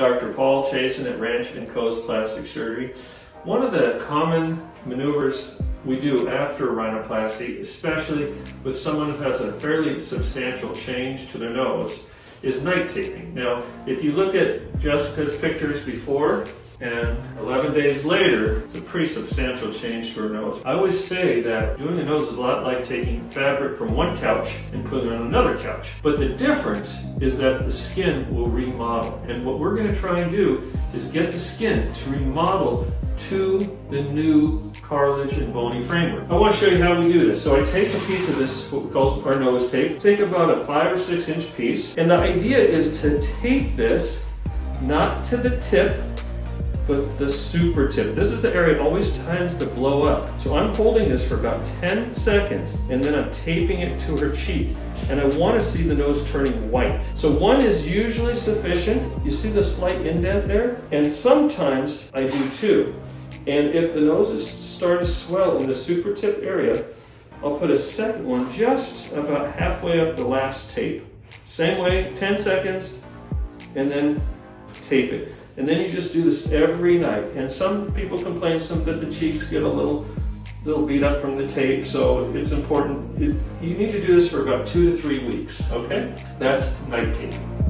Dr. Paul Chasan at Ranch and Coast Plastic Surgery. One of the common maneuvers we do after rhinoplasty, especially with someone who has a fairly substantial change to their nose, is night taping. Now, if you look at Jessica's pictures before and 11 days later, it's a pretty substantial change to her nose. I always say that doing a nose is a lot like taking fabric from one couch and putting it on another couch. But the difference is that the skin will remodel. And what we're gonna try and do is get the skin to remodel to the new cartilage and bony framework. I want to show you how we do this. So I take a piece of this, what we call our nose tape, take about a five or six inch piece, and the idea is to tape this not to the tip, but the super tip. This is the area it always tends to blow up. So I'm holding this for about 10 seconds, and then I'm taping it to her cheek and I want to see the nose turning white. So one is usually sufficient. You see the slight indent there? And sometimes I do two. And if the nose is starting to swell in the super tip area, I'll put a second one just about halfway up the last tape. Same way, 10 seconds, and then tape it. And then you just do this every night. And some people complain some that the cheeks get a little little beat up from the tape, so it's important. It, you need to do this for about two to three weeks, okay? That's night taping.